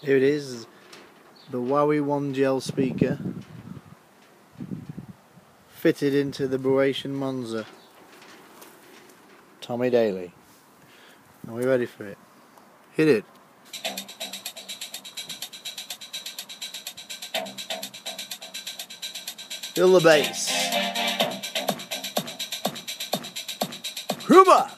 Here it is, the Wowee One gel speaker fitted into the Boatian Monza. Tommy Daly. Are we ready for it? Hit it. Feel the bass. Hooba!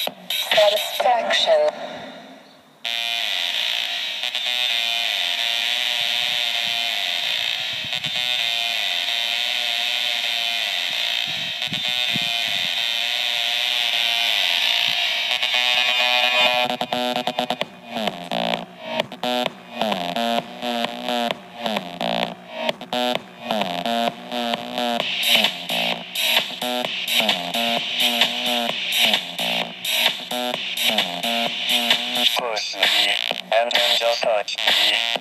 故事一，M N 交叉 T 一。